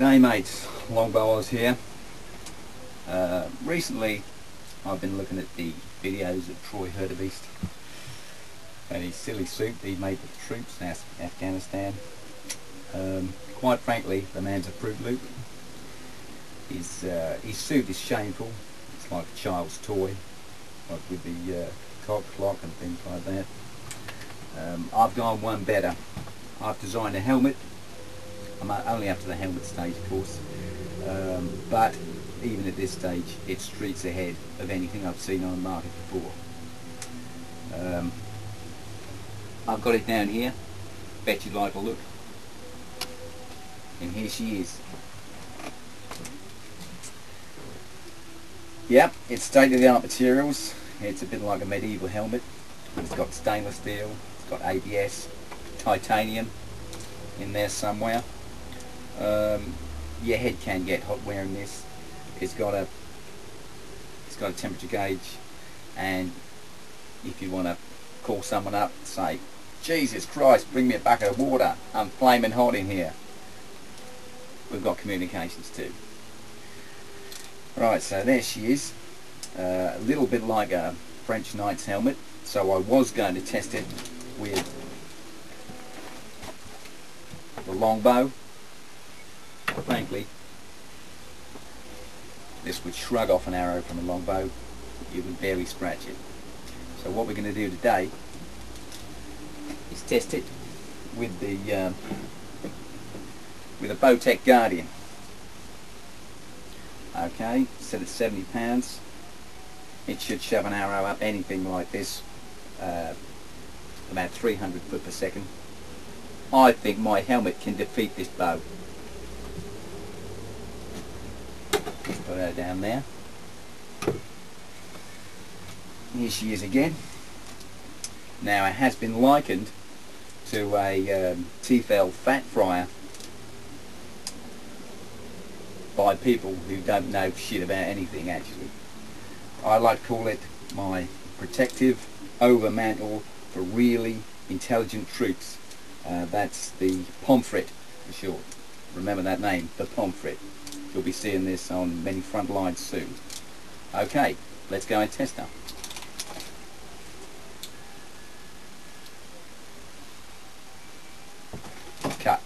G'day mates, Longbow here. Uh, recently I've been looking at the videos of Troy Hurtubise and his silly suit he made with the troops in Afghanistan. Um, quite frankly, the man's a Fruit Loop. His, uh, his suit is shameful. It's like a child's toy, like with the uh, cock clock and things like that. Um, I've gone one better. I've designed a helmet I'm only up to the helmet stage, of course. Um, but even at this stage, it's streets ahead of anything I've seen on the market before. Um, I've got it down here. Bet you'd like a look. And here she is. Yep, it's state-of-the-art materials. It's a bit like a medieval helmet. It's got stainless steel, it's got ABS, titanium in there somewhere. Um, your head can get hot wearing this. It's got a it's got a temperature gauge, and if you want to call someone up, say, Jesus Christ, bring me a bucket of water. I'm flaming hot in here. We've got communications too. Right, so there she is. Uh, a little bit like a French knight's helmet. So I was going to test it with the longbow frankly, this would shrug off an arrow from a longbow. You would barely scratch it. So what we're going to do today is test it with the um, with a Bowtech Guardian. Okay, set at 70 pounds. It should shove an arrow up anything like this, uh, about 300 foot per second. I think my helmet can defeat this bow. Put her down there. Here she is again. Now it has been likened to a um, Tefal fat fryer by people who don't know shit about anything actually. I like to call it my protective overmantle for really intelligent troops. Uh, that's the POMFRIT for short. Remember that name, the POMFRIT. You'll be seeing this on many front lines soon. Okay, let's go and test now. Cut.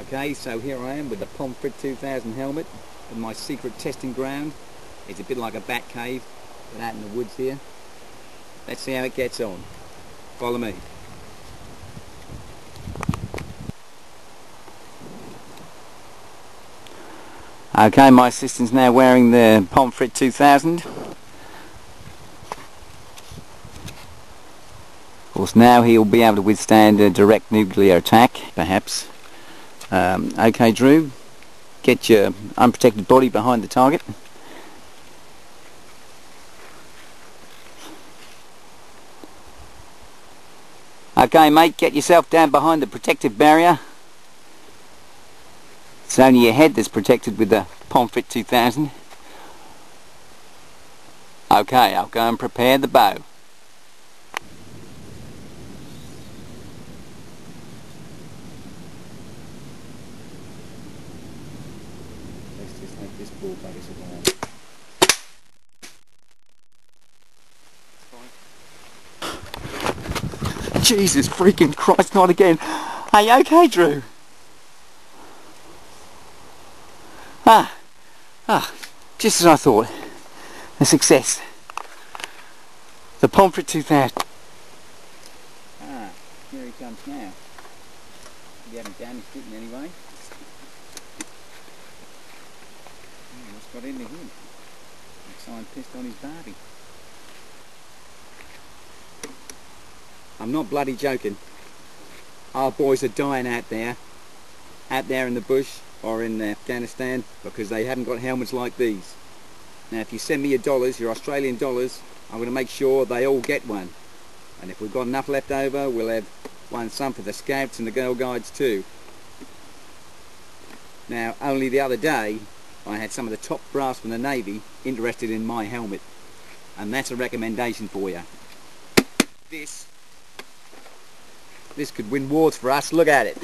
Okay, so here I am with the POMFRIT 2000 helmet in my secret testing ground. It's a bit like a bat cave, but out in the woods here. Let's see how it gets on. Follow me. Okay, my assistant's now wearing the POMFRIT 2000. Of course, now he'll be able to withstand a direct nuclear attack, perhaps. Um, okay, Drew, get your unprotected body behind the target. Okay, mate, get yourself down behind the protective barrier. It's only your head that's protected with the POMFRIT 2000. Okay, I'll go and prepare the bow. Let's just make this ball Jesus freaking Christ, not again. Are you okay, Drew? Ah, ah, just as I thought. A success. The POMFRIT 2000. Ah, here he comes now. You haven't damaged it in any way. Oh, what's got into him? Someone pissed on his Barbie. I'm not bloody joking. Our boys are dying out there. Out there in the bush or in uh, Afghanistan because they haven't got helmets like these. Now if you send me your dollars, your Australian dollars, I'm going to make sure they all get one. And if we've got enough left over, we'll have one some for the scouts and the girl guides too. Now only the other day I had some of the top brass from the Navy interested in my helmet. And that's a recommendation for you. This This could win wars for us. Look at it.